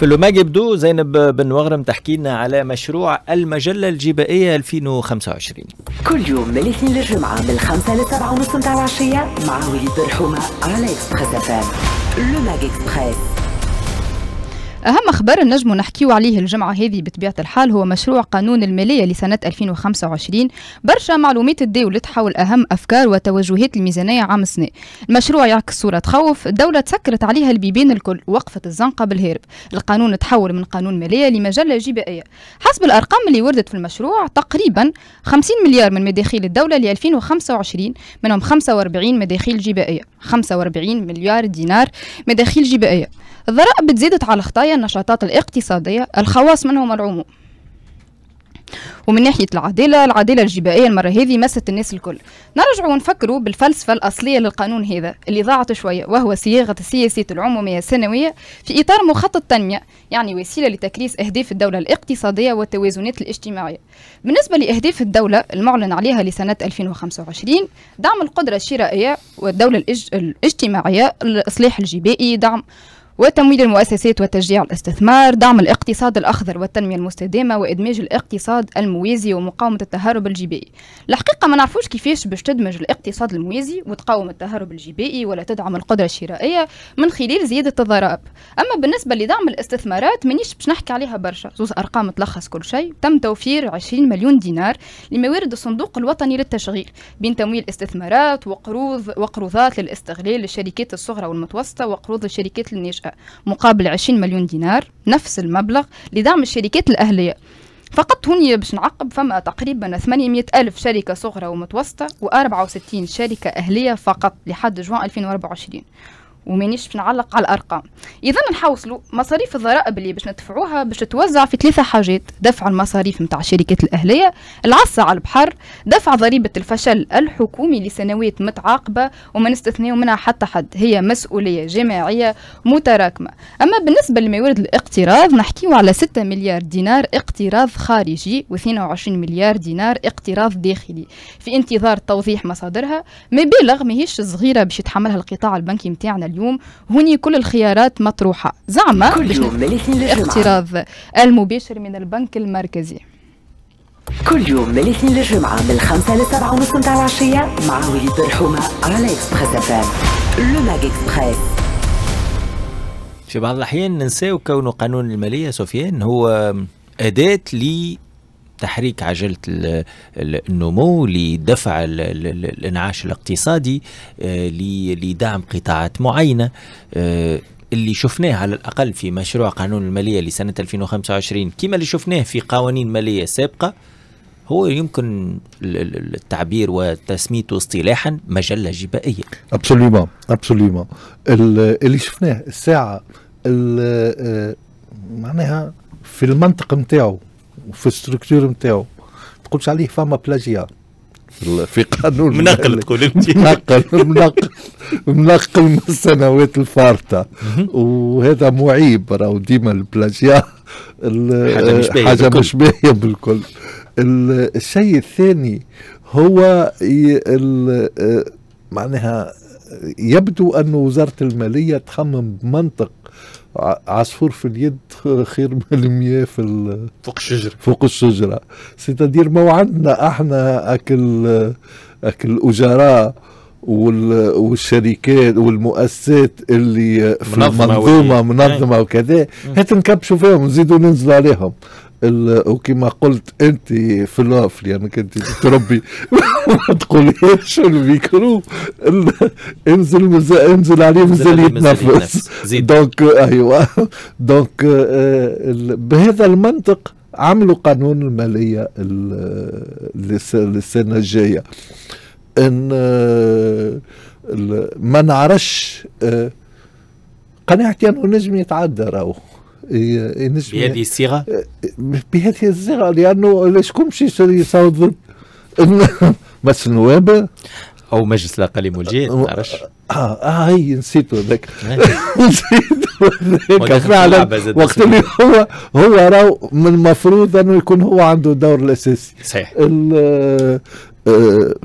في l'hebdo زينب بن وغرم تحكي لنا على مشروع المجلة الجبائية 2025 كل يوم من الاثنين للجمعة من الخمسة للسبعة ونص متاع العشية مع وليد برحومة على Express FM Le Mag Express. أهم أخبار النجم نحكيو عليه الجمعة هذه بطبيعة الحال هو مشروع قانون المالية لسنة 2025 برشا معلومات تداولت حول أهم أفكار وتوجهات الميزانية عام السنة المشروع يعكس صورة تخوف الدولة تسكرت عليها البيبين الكل وقفت الزنقة بالهرب. القانون تحول من قانون مالية لمجلة جبائية. حسب الأرقام اللي وردت في المشروع تقريبا 50 مليار من مداخيل الدولة ل 2025 منهم 45 مداخيل جبائية. 45 مليار دينار مداخيل جبائية. الضرائب بتزيد على خطايا النشاطات الاقتصادية الخواص منهم العموم. ومن ناحية العدالة العدالة الجبائية المرة هذه مست الناس الكل. نرجع ونفكروا بالفلسفة الأصلية للقانون هذا اللي ضاعت شوية وهو صياغة السياسات العمومية السنوية في إطار مخطط تنمية يعني وسيلة لتكريس أهداف الدولة الاقتصادية والتوازنات الاجتماعية. بالنسبة لأهداف الدولة المعلن عليها لسنة 2025 دعم القدرة الشرائية والدولة الاجتماعية الإصلاح الجبائي دعم وتمويل المؤسسات وتشجيع الاستثمار دعم الاقتصاد الأخضر والتنمية المستدامة وإدماج الاقتصاد الموازي ومقاومة التهرب الجبائي الحقيقة ما نعرفوش كيفاش باش تدمج الاقتصاد الموازي وتقاوم التهرب الجبائي ولا تدعم القدرة الشرائية من خلال زيادة الضرائب. أما بالنسبة لدعم الاستثمارات مانيش باش نحكي عليها برشا. زوز أرقام تلخص كل شيء. تم توفير 20 مليون دينار لموارد الصندوق الوطني للتشغيل بين تمويل استثمارات وقروض وقروضات للاستغلال للشركات الصغرى والمتوسطة وقروض الشركات الناشئة مقابل 20 مليون دينار نفس المبلغ لدعم الشركات الأهلية. فقط هوني باش نعقب فما تقريبا 800 ألف شركة صغرى ومتوسطة و64 شركة أهلية فقط لحد جوان 2024 ومانيش باش نعلق على الأرقام. إذا نحوصلوا مصاريف الضرائب اللي باش ندفعوها باش تتوزع في ثلاثة حاجات. دفع المصاريف نتاع الشركات الأهلية العصا على البحر دفع ضريبة الفشل الحكومي لسنوات متعاقبة وما نستثنيو منها حتى حد. هي مسؤولية جماعية متراكمة. أما بالنسبة لموارد الاقتراض نحكيو على 6 مليار دينار اقتراض خارجي و22 مليار دينار اقتراض داخلي. في انتظار توضيح مصادرها مبالغ ماهيش صغيرة باش يتحملها القطاع البنكي نتاعنا اليوم هوني كل الخيارات مطروحة. زعما الاقتراض المباشر من البنك المركزي. كل يوم من الاثنين للجمعة من الخمسة للسبعة ونص متاع العشية مع وليد برحومة على Express FM Le Mag Express في بعض الأحيان ننساو كونه قانون المالية سفيان هو أداة تحريك عجلة النمو لدفع الانعاش الاقتصادي آه، لدعم قطاعات معينة. آه، اللي شفناه على الأقل في مشروع قانون المالية لسنة 2025 كما اللي شفناه في قوانين مالية سابقة هو يمكن التعبير وتسميته اصطلاحا مجلة جبائية. absolument absolument اللي شفناه الساعة آه، معناها في المنطق نتاعو وفي ال structure نتاعو. تقولش عليه فما plagiat. في قانون منقل تقول انت منقل منقل منقل من السنوات الفارطة. وهذا معيب راهو ديما ال plagiat. حاجة مش باهية حاجة مش باهية بالكل. الشيء الثاني هو معناها يبدو أن وزارة المالية تخمم بمنطق عصفور في اليد خير من المياه في فوق الشجرة. فوق الشجرة. سيتادير ما عندنا أحنا أكل أكل الأجراء والشركات والمؤسسات اللي في المنظومة منظمة وكذا. هات نكبشوا فيهم نزيدوا ننزلوا عليهم. وكما قلت أنت في الوافل يعني كنت تربي. ما تقوليش الميكرو انزل انزل عليه مازال يتنفس دونك أيوه. دونك آه، بهذا المنطق عملوا قانون المالية للسنة الجاية. إن آه، ما نعرفش آه، قناعتي أنه نجم يتعدى راهو. بهذه الصيغة؟ بهذه الصيغة لأنه شكون مشي يصوت ضد مجلس النواب أو مجلس الاقاليم والجهات ما نعرفش أه آه هي نسيتو ذاك نسيتو ذاك فعلا وقت اللي هو هو راهو من المفروض أنه يكون هو عنده الدور الأساسي. صحيح. آه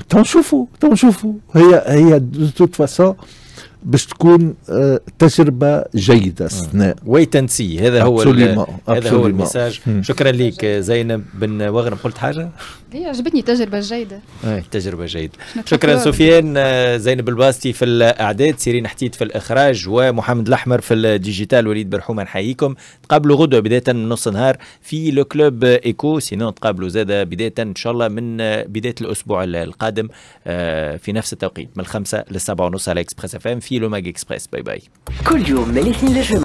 تو نشوفوا تو نشوفوا هي هي de toute façon باش تكون آه، تجربة جيدة استثناء. wait and see هذا هو هذا هو ال message. شكرا لك زينب بن وغرم. قلت حاجة؟ هي عجبتني التجربه الجيده اي تجربه جيده شنو شكرا؟ سفيان زينب الباستي في الاعداد سيرين حتيت في الاخراج ومحمد الاحمر في ال digital وليد برحومه نحييكم تقابلوا غدوه بدايه من نص نهار في لو كلوب ايكو سينو تقابلوا زاده بدايه ان شاء الله من بدايه الأسبوع القادم في نفس التوقيت من الخمسه للسبعه ونص على اكسبريس اف ام في لو ماج اكسبريس bye bye كل يوم من الاثنين للجمعة